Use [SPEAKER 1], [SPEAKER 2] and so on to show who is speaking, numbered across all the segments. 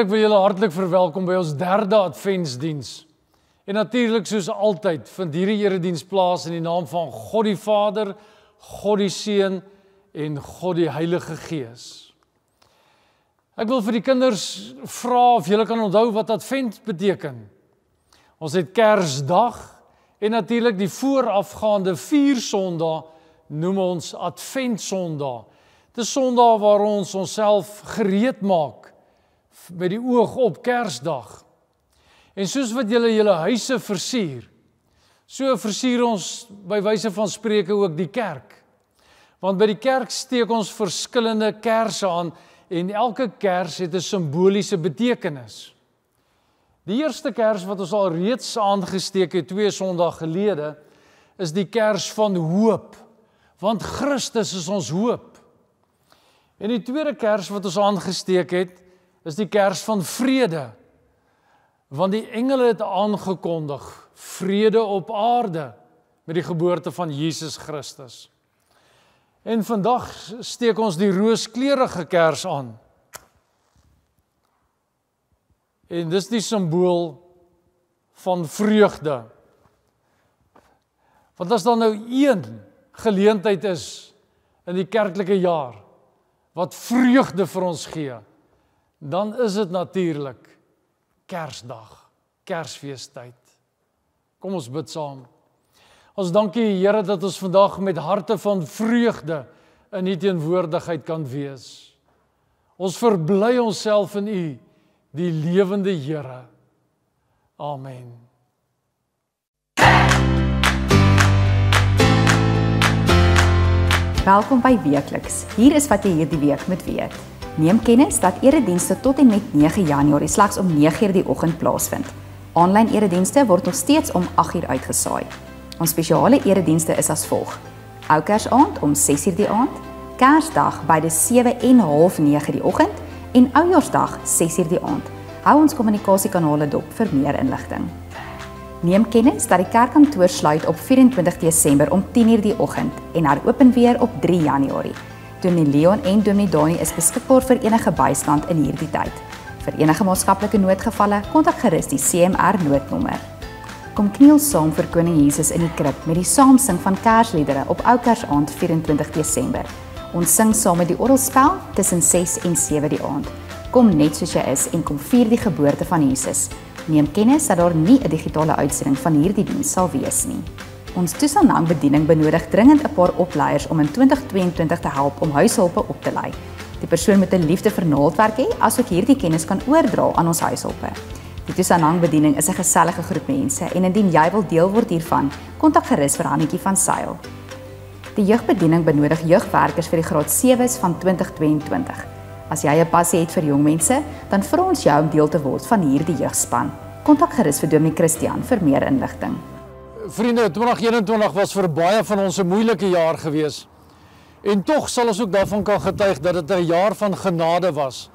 [SPEAKER 1] Vriende, ek wil julle hartlik verwelkom by ons derde adventsdiens. En natuurlik soos altyd vind hierdie erediens plaas in die naam van God die Vader, God die Seun en God die Heilige Gees. Ek wil vir die kinders vra of julle kan onthou wat advent beteken. Ons het Kersdag en natuurlik die voorafgaande 4 Sondae noem ons Advent Sondae. Dis Sondae waar ons onsself gereed maak met die oog op Kersdag. En soos wat julle julle huise versier, so versier ons by wyse van spreuke ook die kerk. Want by die kerk steek ons verskillende kersse aan en elke kers het 'n simboliese betekenis. Die eerste kers wat ons al reeds aangesteek het twee Sondae gelede, is die kers van hoop. Want Christus is ons hoop. En die tweede kers wat ons aangesteek het, is die kers van vrede. Want die engele het aangekondig vrede op aarde met die geboorte van Jesus Christus. En vandag steek ons die rooskleurige kers aan. En dis die simbool van vreugde. Want as daar nou een geleentheid is in die kerklike jaar wat vreugde vir ons gee, dan is dit natuurlik Kersdag, Kersfeestyd. Kom ons bid saam. Ons dankie Here dat ons vandag met harte van vreugde in U teenwoordigheid kan wees. Ons verbly onsself in U, die lewende Here. Amen.
[SPEAKER 2] Welkom by Weekliks. Hier is wat jy hierdie week moet weet. Neem kennis dat eredienste tot en met 9 Januarie slegs om 9:00 die oggend plaasvind. Aanlyn eredienste word nog steeds om 8:00 uitgesaai. Ons spesiale eredienste is as volg: Oukersaand om 6:00 die aand, Kersdag by die 7 en half 9 die oggend en Oujaarsdag 6:00 die aand. Hou ons kommunikasiekanale dop vir meer inligting. Neem kennis dat die kerkkantoor sluit op 24 Desember om 10:00 die oggend en heropen weer op 3 Januarie. Dominee Leon en Dominee Dani is beskikbaar vir enige bystand in hierdie tyd. Vir enige maatskaplike noodgevalle, kontak gerus die CMR noodnommer. Kom kniel saam vir Koning Jesus in die krib met die saamsing van Kersliedere op Ou Kersaand 24 Desember. Ons sing saam met die orgelspel tussen 6 en 7 die aand. Kom net soos jy is en kom vier die geboorte van Jesus. Neem kennis dat daar nie 'n digitale uitsending van hierdie diens sal wees nie. Ons Tusanang bediening benodig dringend 'n paar opleiers om in 2022 te help om huishulpe op te lei. Die persoon moet 'n liefde vir naaldwerk hê asook hierdie kennis kan oordra aan ons huishulpe. Die Tusanang bediening is 'n gesellige groep mense en indien jy wil deel word hiervan, kontak gerus vir Hannetjie van Sail. Die jeugbediening benodig jeugwerkers vir die graad 7s van 2022. As jy 'n passie het vir jong mense, dan vra ons jou om deel te word van hierdie jeugspan. Kontak gerus vir Dominee Christian vir meer inligting.
[SPEAKER 1] Vriende, 2021 was vir baie van ons 'n moeilike jaar gewees. En tog sal ons ook daarvan kan getuig dat dit 'n jaar van genade was.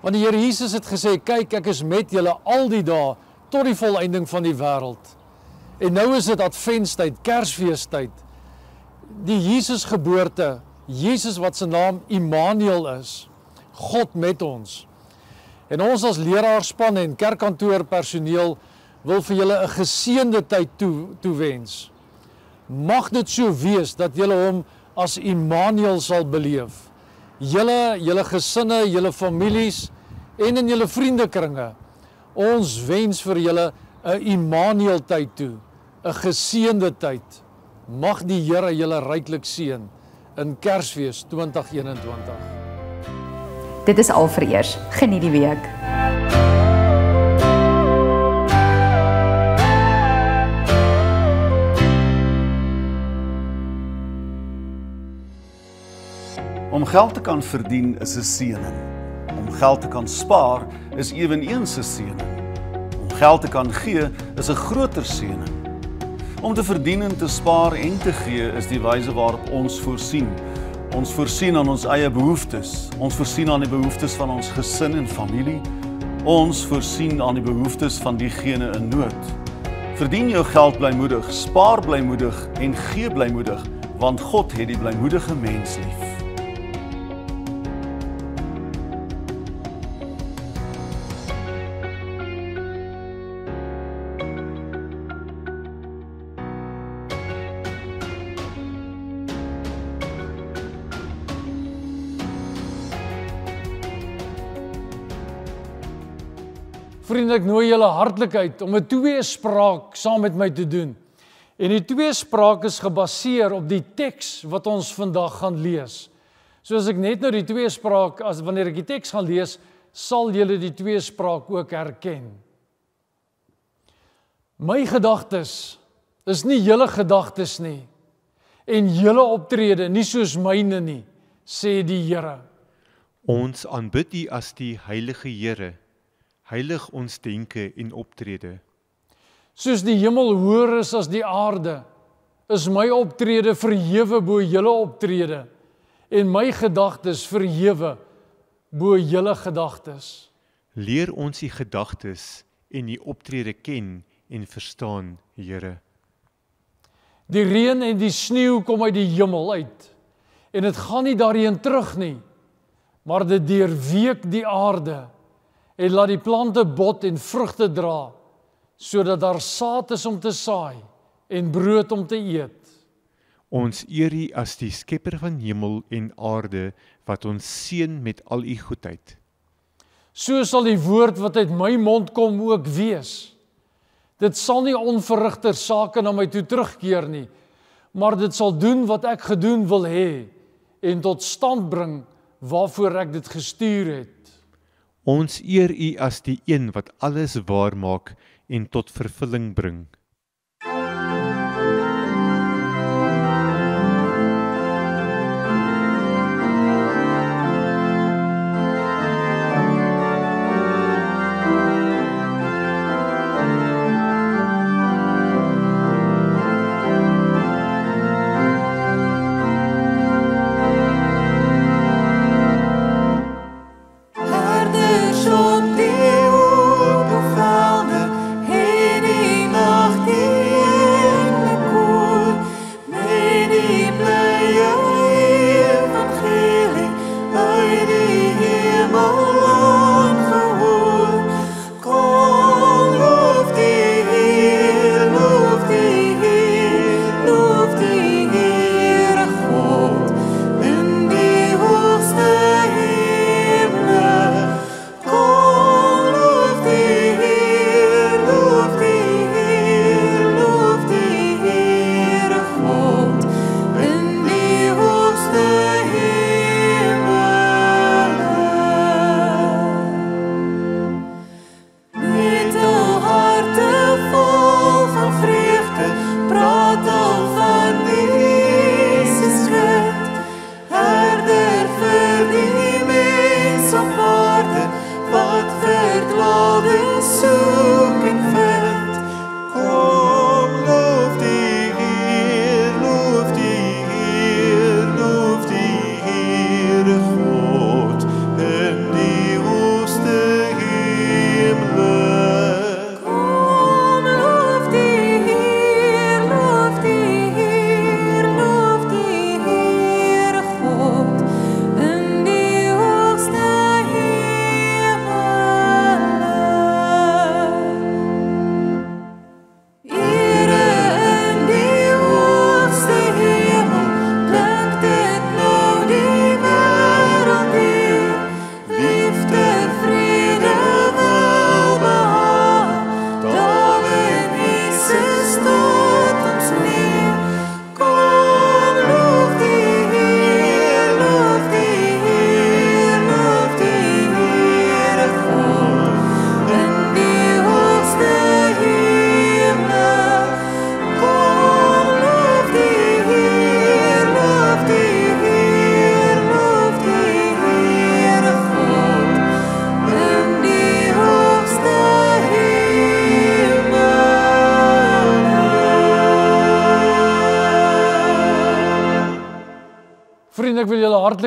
[SPEAKER 1] Want die Here Jesus het gesê, "Kyk, ek is met julle al die dae tot die volëinding van die wêreld." En nou is dit Adventstyd, Kersfeestyd. Die Jesus geboorte, Jesus wat se naam Immanuel is, God met ons. En ons as leraarspan en kerkkantoor personeel wil vir julle 'n geseënde tyd toe toewens. Mag dit so wees dat julle hom as Immanuel sal beleef. Julle, julle gesinne, julle families en in julle vriendekringe. Ons wens vir julle 'n Immanuel tyd toe, 'n geseënde tyd. Mag die Here julle ryklik seën in Kersfees 2021.
[SPEAKER 2] Dit is al vir eers. Geniet die week.
[SPEAKER 3] Om geld te kan verdien is 'n seëning. Om geld te kan spaar is eweneens 'n seëning. Om geld te kan gee is 'n groter seëning. Om te verdien en te spaar en te gee is die wyse waarop ons voorsien. Ons voorsien aan ons eie behoeftes. Ons voorsien aan die behoeftes van ons gesin en familie. Ons voorsien aan die behoeftes van diegene in nood. Verdien jou geld blymoedig, spaar blymoedig en gee blymoedig, want God het die blymoedige mens lief.
[SPEAKER 1] Vriende, ek nooi julle hartlik uit om 'n tweespraak saam met my te doen. En die tweespraak is gebaseer op die teks wat ons vandag gaan lees. So as ek net nou die tweespraak as wanneer ek die teks gaan lees, sal julle die tweespraak ook herken. My gedagtes is nie julle gedagtes nie en julle optrede nie soos myne nie, sê die Here.
[SPEAKER 4] Ons aanbid U as die heilige Here. Heilig ons denke en optrede.
[SPEAKER 1] Soos die hemel hoër is as die aarde, is my optrede verhewe bo julle optrede en my gedagtes verhewe bo julle gedagtes.
[SPEAKER 4] Leer ons U gedagtes en U optrede ken en verstaan, Here.
[SPEAKER 1] Die reën en die sneeu kom uit die hemel uit en dit gaan nie daarheen terug nie, maar dit deurweek die aarde en laat die plante bot en vrugte dra sodat daar saad is om te saai en brood om te eet.
[SPEAKER 4] Ons eer U as die skepper van hemel en aarde wat ons seën met al U goedheid.
[SPEAKER 1] So sal die woord wat uit my mond kom ook wees. Dit sal nie onverrigter sake na my toe terugkeer nie, maar dit sal doen wat ek gedoen wil hê en tot stand bring waarvoor ek dit gestuur het.
[SPEAKER 4] Ons eer U as die een wat alles waar maak en tot vervulling bring.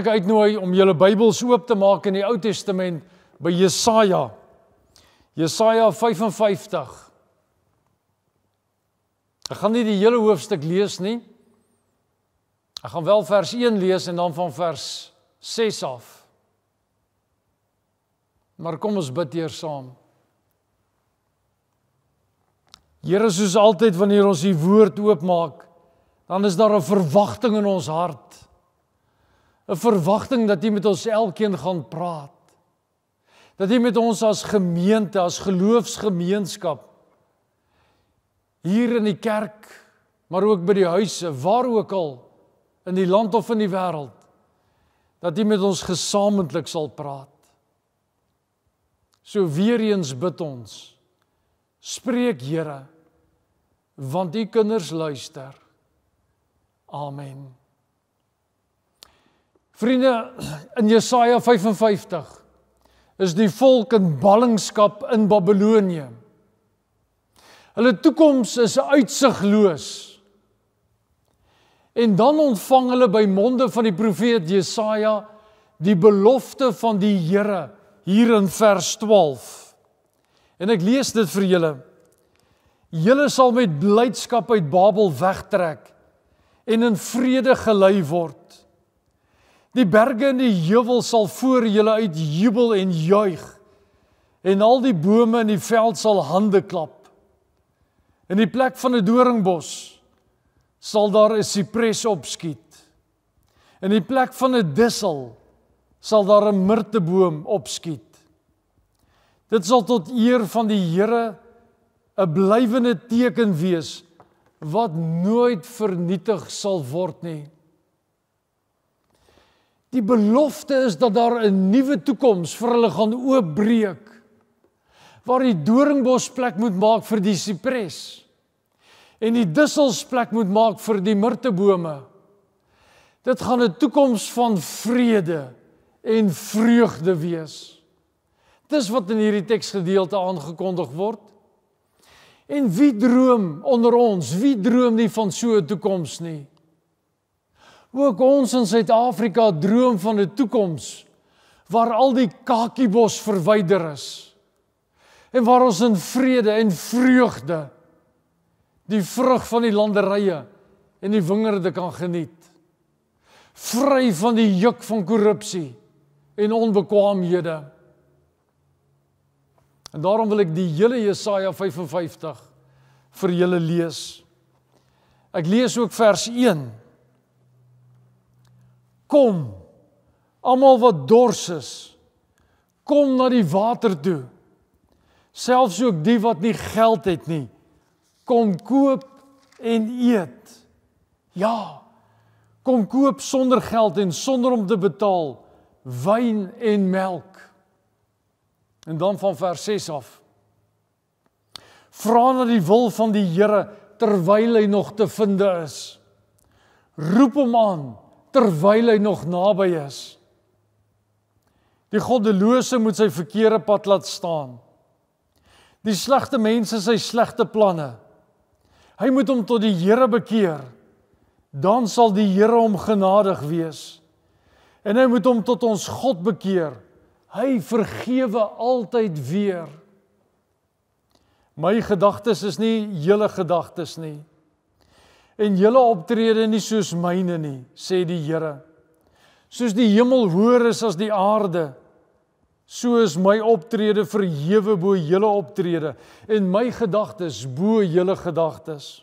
[SPEAKER 1] Ek uitnooi om julle Bybels oop te maak in die Ou Testament by Jesaja. Jesaja 55. Ek gaan nie die hele hoofstuk lees nie. Ek gaan wel vers 1 lees en dan van vers 6 af. Maar kom ons bid eers saam. Here, soos altyd wanneer ons die woord oopmaak, dan is daar 'n verwagting in ons hart. 'n Verwagting dat U met ons elkeen gaan praat. dat U met ons as gemeente, as geloofsgemeenskap hier in die kerk, maar ook by die huise, waar ook al in die land of in die wêreld, dat U met ons gesamentlik sal praat. So weer eens bid ons. Spreek Here, want U kinders luister. Amen. Vriende, in Jesaja 55 is die volk in ballingskap in Babelonie. Hulle toekoms is uitsigloos. En dan ontvang hulle by monde van die profeet Jesaja die belofte van die Here hier in vers 12. En ek lees dit vir julle. Julle sal met blydskap uit Babel wegtrek en in vrede gelei word. Die berge en die heuwels sal voor julle uit jubel en juig. En al die bome in die veld sal hande klap. In die plek van 'n doringbos sal daar 'n sipres opskiet. In die plek van 'n dissel sal daar 'n mirteboom opskiet. Dit sal tot eer van die Here 'n blywende teken wees wat nooit vernietig sal word nie. Die belofte is dat daar 'n nuwe toekoms vir hulle gaan oopbreek. Waar die doringbos plek moet maak vir die sipres en die dussels plek moet maak vir die mirtebome. Dit gaan 'n toekoms van vrede en vreugde wees. Dis wat in hierdie teksgedeelte aangekondig word. En wie droom onder ons? Wie droom nie van so 'n toekoms nie? Ook ons in Suid-Afrika droom van 'n toekoms waar al die kakiebos verwyder is en waar ons in vrede en vreugde die vrug van die landerye en die wingerde kan geniet. Vry van die juk van korrupsie en onbekwaamhede. En daarom wil ek die hele Jesaja 55 vir julle lees. Ek lees ook vers 1 Kom. Almal wat dors is, kom na die water toe. Selfs ook die wat nie geld het nie, kom koop en eet. Ja. Kom koop sonder geld en sonder om te betaal wyn en melk. En dan van vers 6 af. Vra na die wil van die Here terwyl hy nog te vind is. Roep hom aan terwyl hy nog naby is. Die goddelose moet sy verkeerde pad laat staan. Die slegte mense sy slegte planne. Hy moet hom tot die Here bekeer. Dan sal die Here hom genadig wees. En hy moet hom tot ons God bekeer. Hy vergewe altyd weer. My gedagtes is nie julle gedagtes nie en julle optrede nie soos myne nie, sê die Here. Soos die hemel hoër is as die aarde, so is my optrede verhewe bo julle optrede en my gedagtes bo julle gedagtes.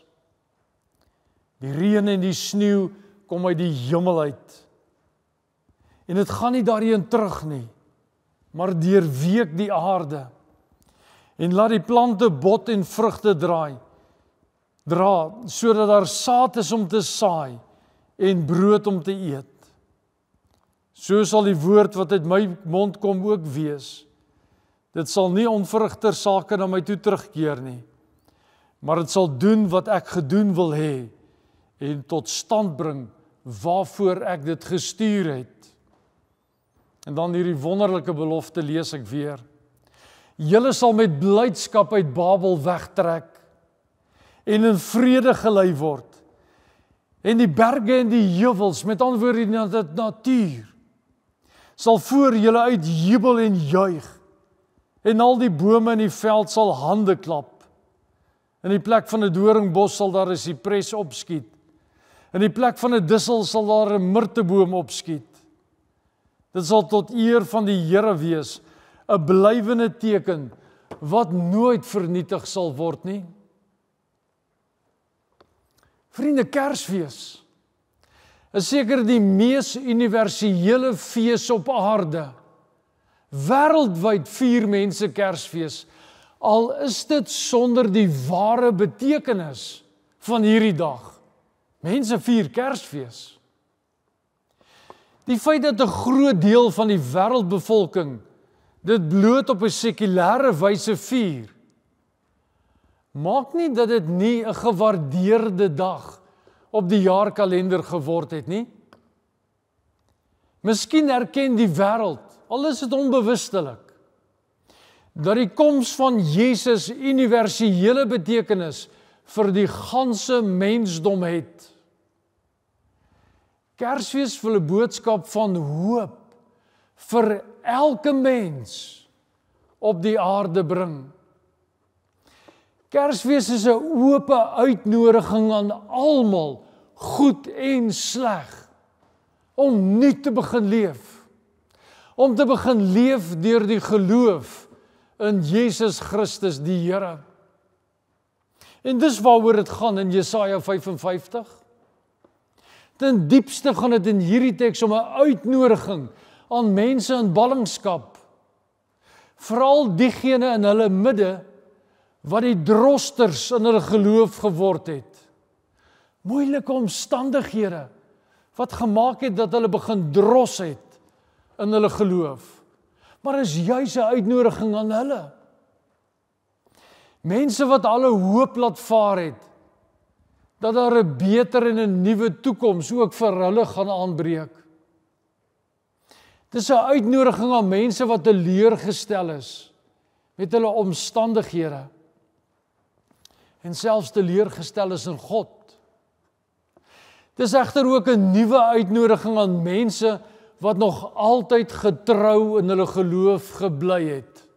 [SPEAKER 1] Die reën en die sneeu kom uit die hemel uit. En dit gaan nie daarheen terug nie, maar deurweek die aarde en laat die plante bot en vrugte draai dra sodat daar saad is om te saai en brood om te eet. So sal die woord wat uit my mond kom ook wees. Dit sal nie onvrugter sake na my toe terugkeer nie. Maar dit sal doen wat ek gedoen wil hê en tot stand bring waarvoor ek dit gestuur het. En dan hierdie wonderlike belofte lees ek weer. Julle sal met blydskap uit Babel wegtrek en in vrede gelei word. En die berge en die heuwels, met ander woorde die natuur, sal voor julle uit jubel en juig. En al die bome in die veld sal hande klap. In die plek van 'n doringbos sal daar 'n sipres opskiet. In die plek van 'n dissel sal daar 'n mirteboom opskiet. Dit sal tot eer van die Here wees, 'n blywende teken wat nooit vernietig sal word nie. Vriende, Kersfees is seker die mees universele fees op aarde Wêreldwyd vier mense Kersfees. Al is dit sonder die ware betekenis van hierdie dag. Mense vier Kersfees. Die feit dat 'n groot deel van die wêreldbevolking dit bloot op 'n sekulêre wyse vier, maak nie dat dit nie 'n gewaardeerde dag op die jaarkalender geword het nie. Miskien erken die wêreld, al is dit onbewustelik, dat die koms van Jesus universele betekenis vir die ganse mensdom het. Kersfees wil 'n boodskap van hoop vir elke mens op die aarde bring. Kersfees is 'n oop uitnodiging aan almal, goed en sleg, om nuut te begin leef. Om te begin leef deur die geloof in Jesus Christus die Here. En dis waaroor dit gaan in Jesaja 55. Ten diepste gaan dit in hierdie teks om 'n uitnodiging aan mense in ballingskap. Veral diegene in hulle midde wat die drosters in hulle geloof geword het. Moeilike omstandighede wat gemaak het dat hulle begin dros het in hulle geloof. Maar is juis 'n uitnodiging aan hulle. Mense wat alle hoop laat vaar het dat daar 'n beter en 'n nuwe toekoms ook vir hulle gaan aanbreek. Dis 'n uitnodiging aan mense wat teleurgestel is met hulle omstandighede en selfs teleurgestel is in God. Dis egter ook 'n nuwe uitnodiging aan mense wat nog altyd getrou in hulle geloof gebly het.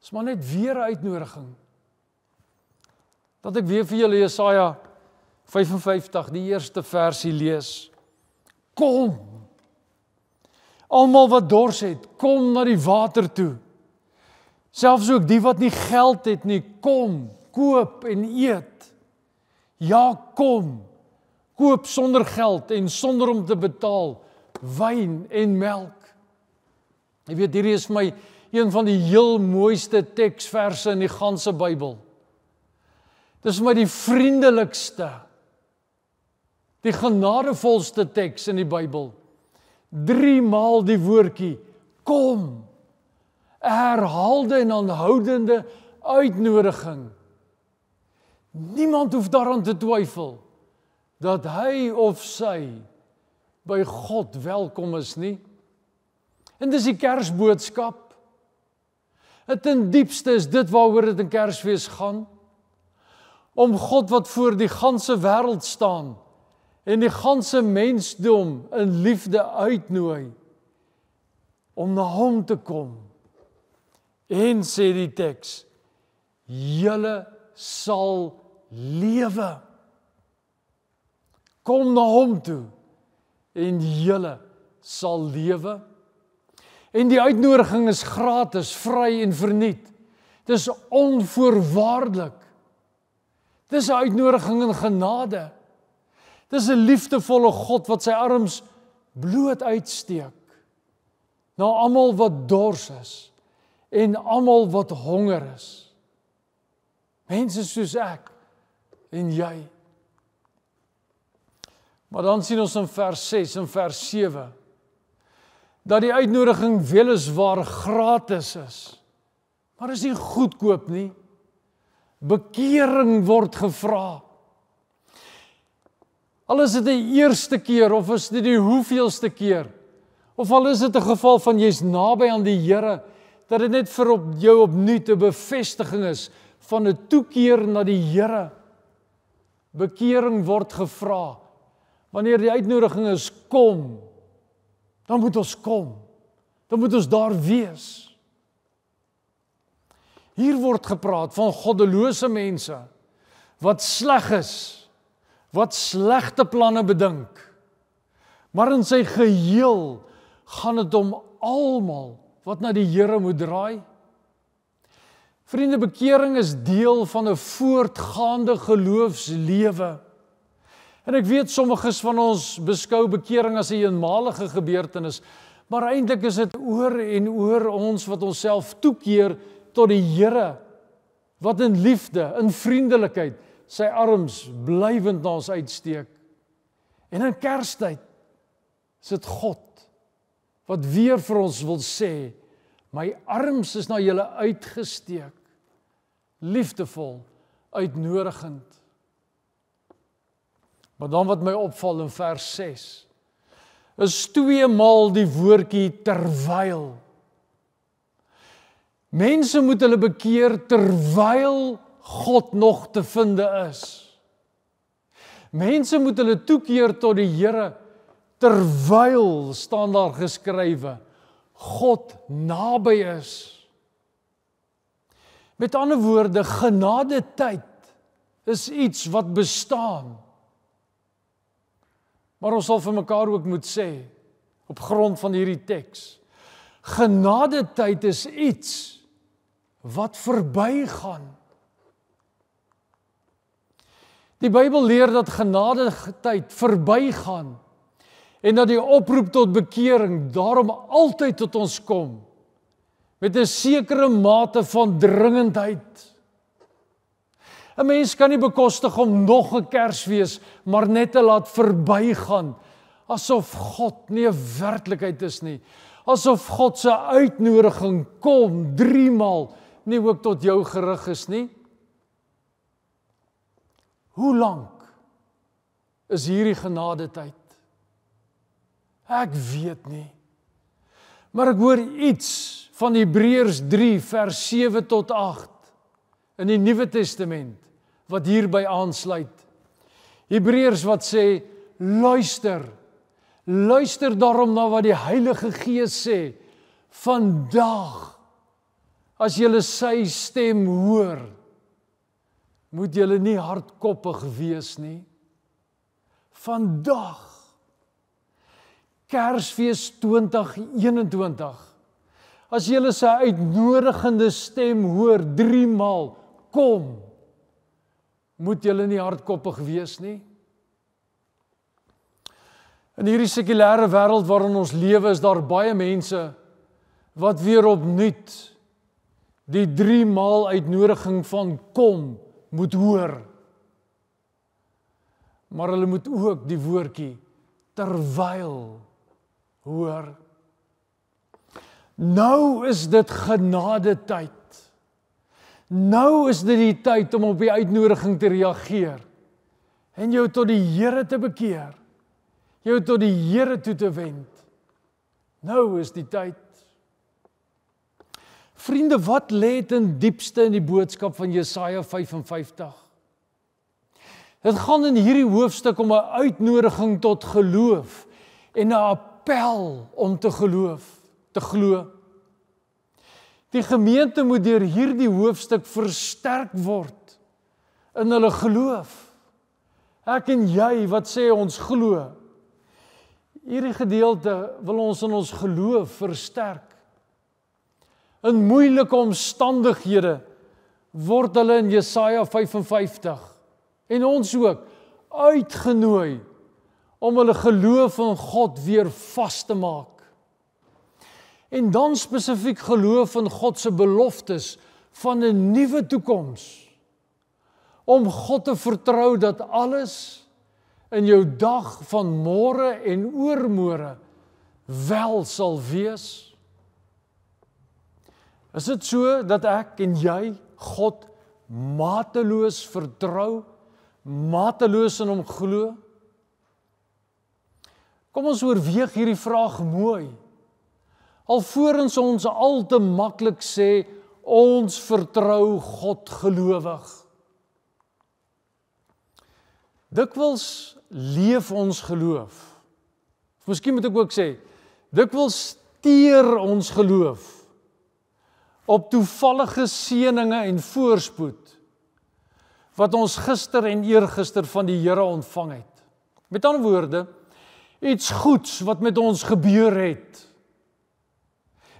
[SPEAKER 1] Dis maar net weer 'n uitnodiging. Dat ek weer vir julle Jesaja 55 die eerste versie lees. Kom. Almal wat dors het, kom na die water toe. Selfs ook die wat nie geld het nie, kom, koop en eet. Ja, kom. Koop sonder geld en sonder om te betaal wyn en melk. Jy weet hierdie is vir my een van die heel mooiste teksverse in die ganse Bybel. Dis vir my die vriendelikste die genadevolste teks in die Bybel. 3 maal die woordjie kom. Herhaalde en aanhoudende uitnodiging. Niemand hoef daaraan te twyfel dat hy of sy by God welkom is nie. En dis die Kersboodskap. Dit in diepste is dit waaroor dit in Kersfees gaan. Om God wat voor die ganse wêreld staan en die ganse mensdom in liefde uitnooi om na hom te kom. En sê die teks: "Julle sal lewe." Kom na hom toe en julle sal lewe. En die uitnodiging is gratis, vry en verniet. Dis onvoorwaardelik. Dis 'n uitnodiging in genade. Dis 'n liefdevolle God wat sy arms bloot uitsteek na almal wat dors is en almal wat honger is. Mense soos ek en jy. Maar dan sien ons in vers 6 en vers 7 dat die uitnodiging weliswaar gratis is. Maar is nie goedkoop nie. Bekering word gevra. Al is dit die eerste keer of is dit die hoeveelste keer? Of al is dit 'n geval van jy's naby aan die Here dat dit net vir op jou opnuut 'n bevestiging is van 'n toekeer na die Here. Bekering word gevra. Wanneer die uitnodiging is kom, dan moet ons kom. Dan moet ons daar wees. Hier word gepraat van goddelose mense wat sleg is, wat slegte planne bedink. Maar in sy geheel gaan dit om almal wat na die Here moet draai. Vriende, bekering is deel van 'n voortgaande geloofslewe. En ek weet sommiges van ons beskou bekering as 'n eenmalige gebeurtenis, Maar eintlik is dit oor en oor ons wat onsself toekeer tot die Here wat in liefde, in vriendelikheid sy arms blywend na ons uitsteek. En in Kerstyd is dit God wat weer vir ons wil sê, my arms is na julle uitgesteek. Liefdevol, uitnodigend. Maar dan wat my opval in vers 6 is twee maal die woordjie terwyl. Mense moet hulle bekeer terwyl God nog te vind is. Mense moet hulle toekeer tot die Here terwyl staan daar geskrywe God naby is. Met ander woorde, genade tyd is iets wat bestaan. Maar ons sal vir mekaar ook moet sê op grond van hierdie teks. Genade tyd is iets wat verbygaan. Die Bybel leer dat genade tyd verbygaan en dat die oproep tot bekering daarom altyd tot ons kom met 'n sekere mate van dringendheid. 'n Mens kan nie bekostig om nog 'n Kersfees maar net te laat verbygaan asof God nie 'n werklikheid is nie. Asof God se uitnodiging kom 3 maal nie ook tot jou gerig is nie. Hoe lank is hierdie genade tyd? Ek weet nie. Maar ek hoor iets van Hebreërs 3 vers 7 tot 8 in die Nuwe Testament wat hierby aansluit. Hebreërs wat sê luister. Luister daarom na wat die Heilige Gees sê. Vandag as jy sy stem hoor, moet jy nie hardkoppig wees nie. Vandag Kersfees 2021. As jy sy uitnodigende stem hoor 3 maal, kom. Moet jy nie hardkoppig wees nie. In hierdie sekulêre wêreld waarin ons lewe, is daar baie mense wat weer opnuut die 3 maal uitnodiging van kom moet hoor. Maar hulle moet ook die woordjie terwyl hoor. Nou is dit genade tyd. Nou is dit die tyd om op die uitnodiging te reageer en jou tot die Here te bekeer. Jou tot die Here toe te wend. Nou is die tyd. Vriende, wat lê ten diepste in die boodskap van Jesaja 55? Dit gaan in hierdie hoofstuk om 'n uitnodiging tot geloof en 'n appel om te geloof, te glo. Die gemeente moet deur hierdie hoofstuk versterk word in hulle geloof. Ek en jy wat sê ons glo. Hierdie gedeelte wil ons in ons geloof versterk. In moeilike omstandighede word hulle in Jesaja 55 en ons ook uitgenooi om hulle geloof in God weer vas te maak. En dan spesifiek geloof in God se beloftes van 'n nuwe toekoms. Om God te vertrou dat alles in jou dag van môre en oormôre wel sal wees. Is dit so dat ek en jy God mateloos vertrou, mateloos in hom glo? Kom ons oorweeg hierdie vraag mooi. Alvorens ons al te maklik sê ons vertrou God gelowig. Dikwels leef ons geloof. Miskien moet ek ook sê dikwels teer ons geloof op toevallige seëninge en voorspoed wat ons gister en eergister van die Here ontvang het. Met ander woorde, iets goeds wat met ons gebeur het.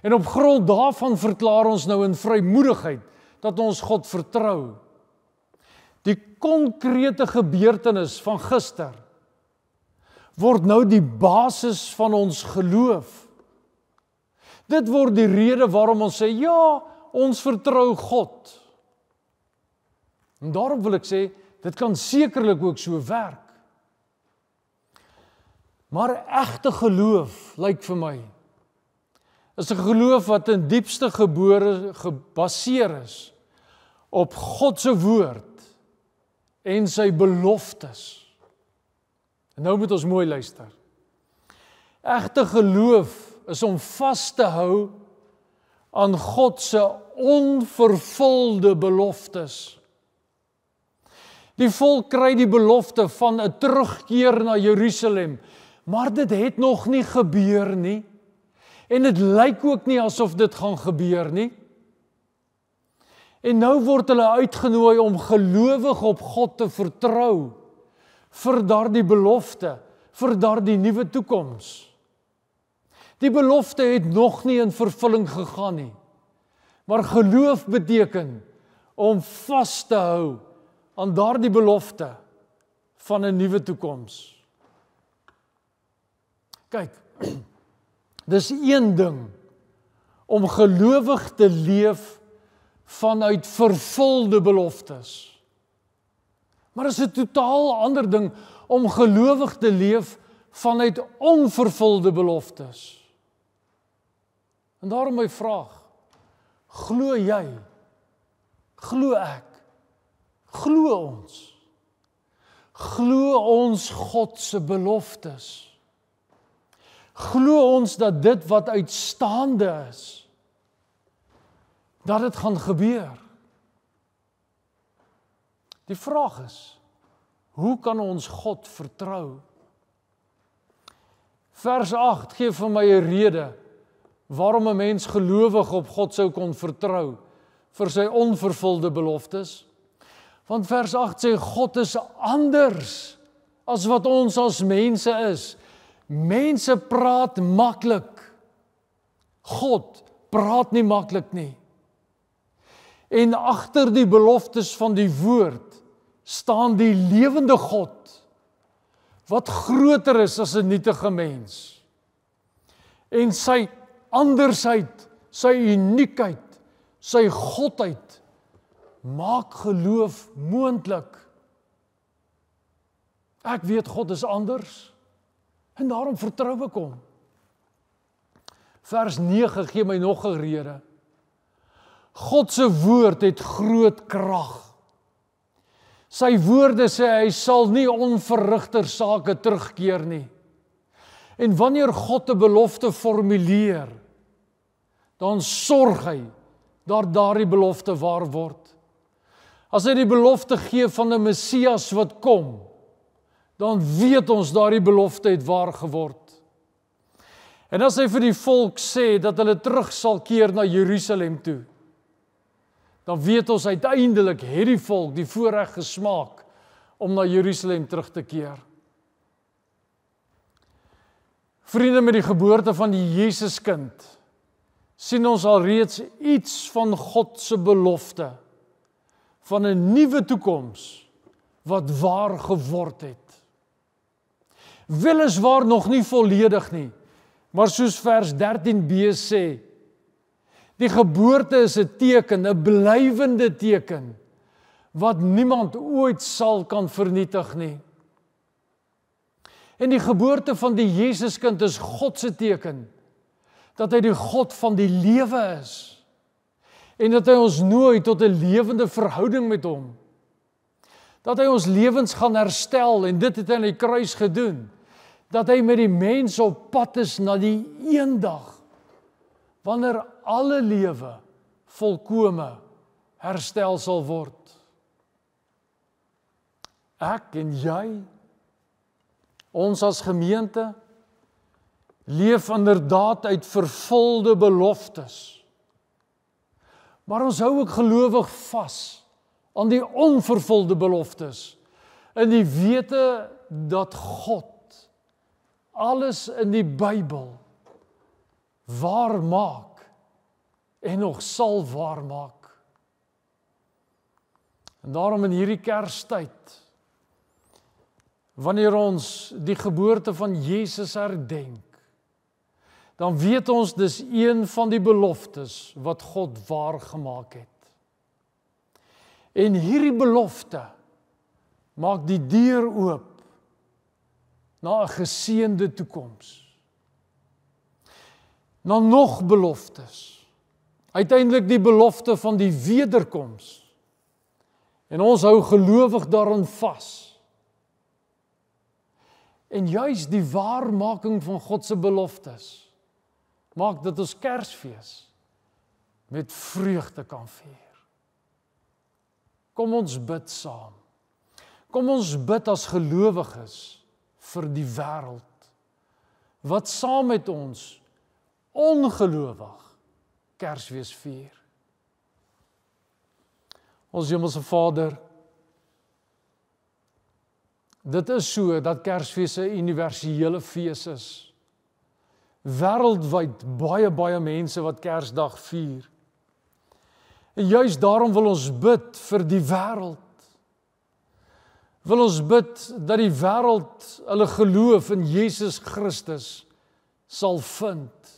[SPEAKER 1] En op grond daarvan verklaar ons nou in vrymoedigheid dat ons God vertrou. Die konkrete gebeurtenis van gister word nou die basis van ons geloof Dit word die rede waarom ons sê ja, ons vertrou God. En daarom wil ek sê, dit kan sekerlik ook so werk. Maar egte geloof lyk vir my is 'n geloof wat in diepste gebore gebaseer is op God se woord en sy beloftes. En nou moet ons mooi luister. Egte geloof is om vas te hou aan God se onvervulde beloftes. Die volk kry die belofte van 'n terugkeer na Jerusalem, maar dit het nog nie gebeur nie. En dit lyk ook nie asof dit gaan gebeur nie. En nou word hulle uitgenooi om gelowig op God te vertrou vir daardie belofte, vir daardie nuwe toekoms. Die belofte het nog nie in vervulling gegaan nie. Maar geloof beteken om vas te hou aan daardie belofte van 'n nuwe toekoms. Kyk. Dis een ding om gelowig te leef vanuit vervulde beloftes. Maar is 'n totaal ander ding om gelowig te leef vanuit onvervulde beloftes. En daarom my vraag: Glo jy? Glo ek? Glo ons? Glo ons God se beloftes? Glo ons dat dit wat uitstaande is dat dit gaan gebeur? Die vraag is: Hoe kan ons God vertrou? Vers 8 gee vir my 'n rede waarom 'n mens gelowig op God sou kon vertrou vir sy onvervulde beloftes. Want vers 8 sê God is anders as wat ons as mense is. Mense praat maklik. God praat nie maklik nie. En agter die beloftes van die woord staan die lewende God wat groter is as 'n nietige mens. En sy andersheid, sy uniekheid, sy godheid maak geloof moontlik. Ek weet God is anders en daarom vertrou ek hom. Vers 9 gee my nog 'n rede. God se woord het groot krag. Sy woorde sê hy sal nie onverrigter sake terugkeer nie. En wanneer God 'n belofte formuleer, dan sorg hy dat daardie belofte waar word. As hy die belofte gee van 'n Messias wat kom, dan weet ons daardie belofte het waar geword. En as hy vir die volk sê dat hulle terug sal keer na Jerusalem toe, dan weet ons uiteindelik het die volk die voorreg gesmaak om na Jerusalem terug te keer. Vriende met die geboorte van die Jesuskind sien ons alreeds iets van God se belofte van 'n nuwe toekoms wat waar geword het. Weliswaar nog nie volledig nie, maar soos vers 13b sê, die geboorte is 'n teken, 'n blywende teken wat niemand ooit sal kan vernietig nie. En die geboorte van die Jesuskind is God se teken dat hy die God van die lewe is en dat hy ons nooi tot 'n lewende verhouding met hom. Dat hy ons lewens gaan herstel en dit het hy aan die kruis gedoen. Dat hy met die mens op pad is na die eendag wanneer alle lewe volkome herstel sal word. Ek en jy ons as gemeente leef inderdaad uit vervulde beloftes. Maar ons hou ook gelowig vas aan die onvervulde beloftes in die wete dat God alles in die Bybel waar maak en nog sal waar maak. En daarom in hierdie Kerstyd wanneer ons die geboorte van Jesus herdenk dan weet ons dis een van die beloftes wat God waar gemaak het. En hierdie belofte maak die deur oop na 'n geseënde toekoms. Na nog beloftes. Uiteindelik die belofte van die wederkoms. En ons hou gelowig daarin vas. En juis die waarmaking van God se beloftes maak dat ons Kersfees met vreugde kan vier. Kom ons bid saam. Kom ons bid as gelowiges vir die wêreld wat saam met ons ongelowig Kersfees vier. Ons Hemelse Vader, dit is so dat Kersfees 'n universele fees is wêreldwyd baie baie mense wat Kersdag vier. En juis daarom wil ons bid vir die wêreld. Wil ons bid dat die wêreld hulle geloof in Jesus Christus sal vind.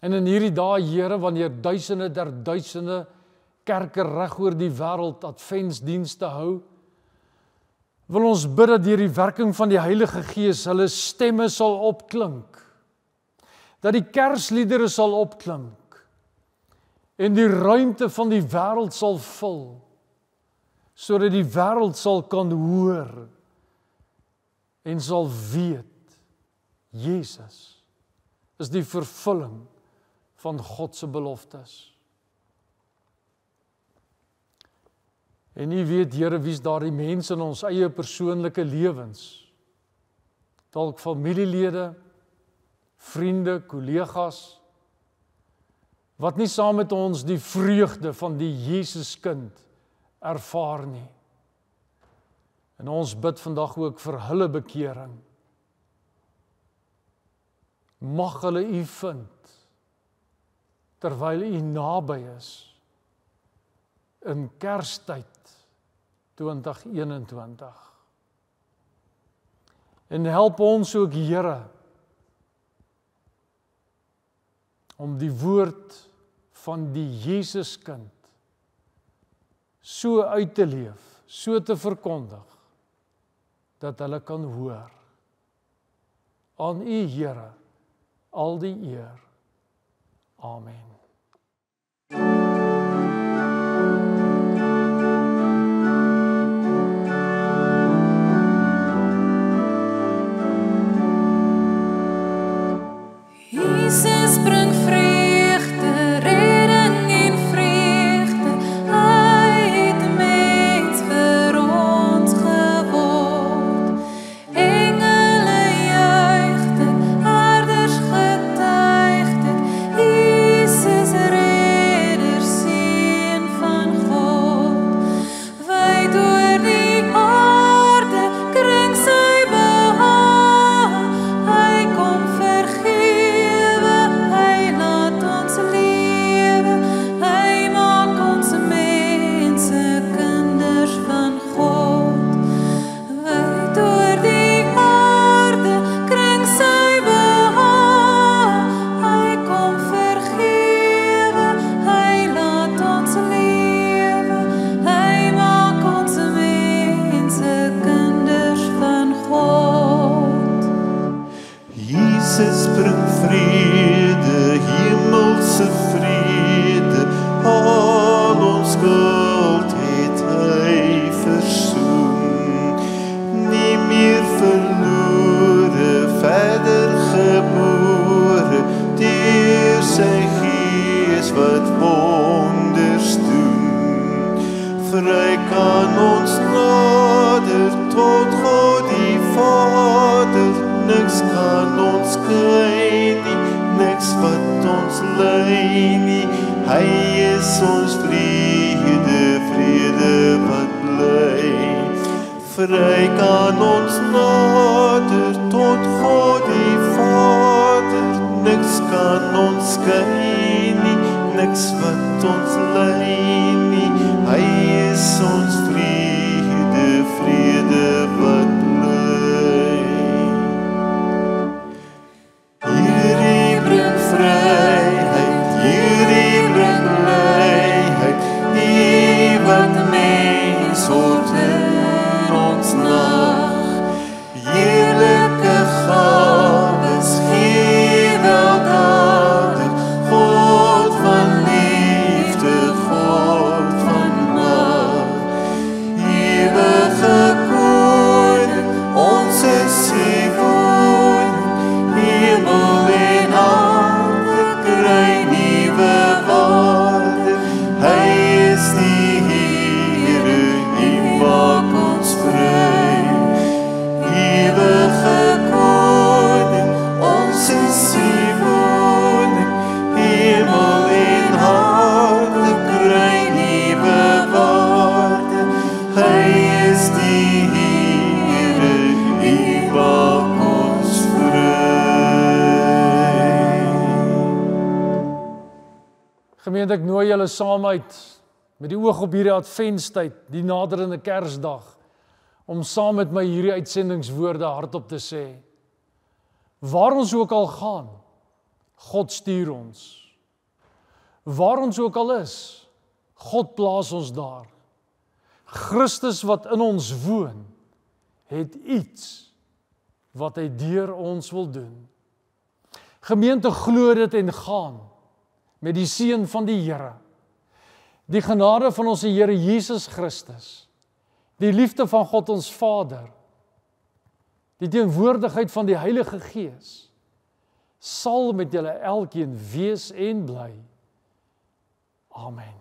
[SPEAKER 1] En in hierdie dae, Here, wanneer duisende der duisende kerke reg oor die wêreld adventsdienste hou, wil ons bid dat deur die werking van die Heilige Gees hulle stemme sal opklink. Dat die kersliedere sal opklink en die ruimte van die wêreld sal vul sodat die wêreld sal kan hoor en sal weet Jesus is die vervulling van God se beloftes. En U weet Here wie's daardie mense in ons eie persoonlike lewens. Dalk familielede, vriende, kollegas wat nie saam met ons die vreugde van die Jesuskind ervaar nie. En ons bid vandag ook vir hulle bekering. Mag hulle U vind terwyl U naby is in Kerstyd 2021. En help ons ook Here om die woord van die Jesuskind so uit te leef, so te verkondig dat hulle kan hoor. Aan U Here al die eer. Amen. Julle saam uit met die oog op hierdie adventstyd, die naderende Kersdag, om saam met my hierdie uitsendingswoorde hardop te sê. Waar ons ook al gaan, God stuur ons. Waar ons ook al is, God plaas ons daar. Christus wat in ons woon, het iets wat hy deur ons wil doen. Gemeente glo dit en gaan met die seën van die Here. Die genade van ons Here Jesus Christus. Die liefde van God ons Vader. Die teenwoordigheid van die Heilige Gees sal met julle elkeen wees en bly. Amen.